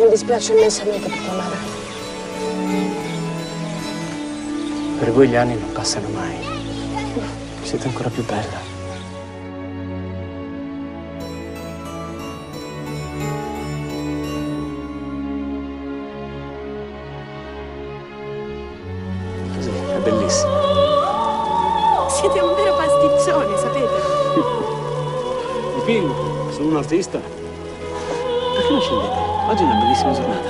Mi dispiace immensamente per tua madre. Per voi gli anni non passano mai. Siete ancora più bella. Così, è bellissimo. Siete un vero pasticcione, sapete? Dipingo, sono un artista. Perché non scendete? Oggi è una bellissima giornata.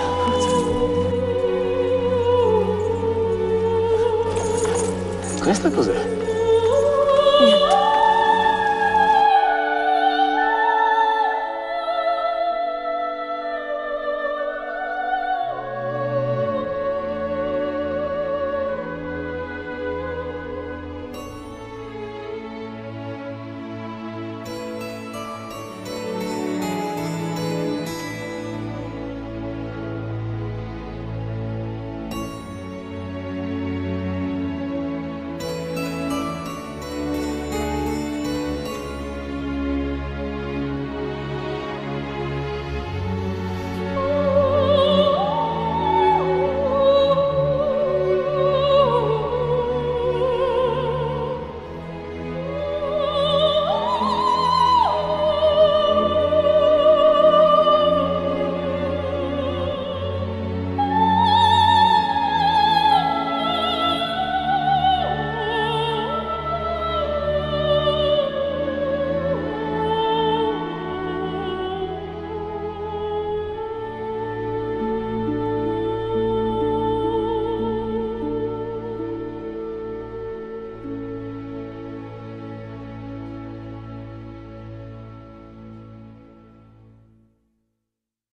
Questa cos'è? Niente.